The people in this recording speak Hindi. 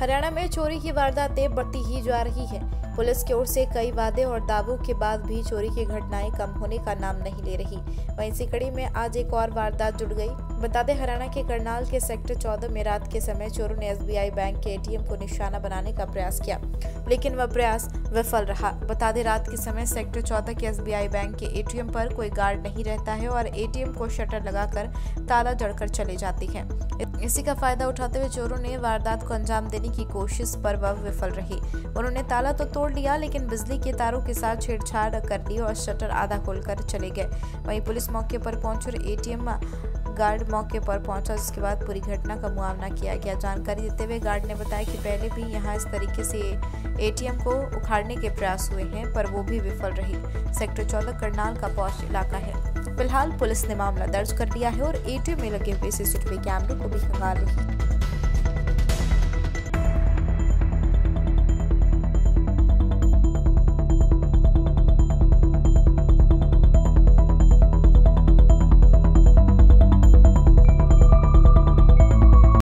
हरियाणा में चोरी की वारदातें बढ़ती ही जा रही है। पुलिस की ओर से कई वादे और दावों के बाद भी चोरी की घटनाएँ कम होने का नाम नहीं ले रही। वहीं इसी कड़ी में आज एक और वारदात जुड़ गई। बता दें, हरियाणा के करनाल के सेक्टर 14 में रात के समय चोरों ने एसबीआई बैंक के एटीएम को निशाना बनाने का प्रयास किया, लेकिन वह प्रयास विफल रहा। बता दें, रात के समय सेक्टर 14 के एसबीआई बैंक के एटीएम पर कोई गार्ड नहीं रहता है और एटीएम को शटर लगाकर ताला जड़कर चले जाती है। इसी का फ़ायदा उठाते हुए चोरों ने वारदात को अंजाम देने की कोशिश पर वह विफल रही। उन्होंने ताला तो तोड़ लिया लेकिन बिजली के तारों के साथ छेड़छाड़ कर ली और शटर आधा खोलकर चले गए। वहीं पुलिस मौके पर पहुँच और एटीएम गार्ड मौके पर पहुँचा, जिसके बाद पूरी घटना का मुआवना किया गया। जानकारी देते हुए गार्ड ने बताया कि पहले भी यहाँ इस तरीके से एटीएम को उखाड़ने के प्रयास हुए हैं, पर वो भी विफल रही। सेक्टर चौदह, करनाल का पौष इलाका है। फ़िलहाल पुलिस ने मामला दर्ज कर लिया है और एटीएम में लगे हुए सीसीटीवी कैमरे को भी खंगाल रही।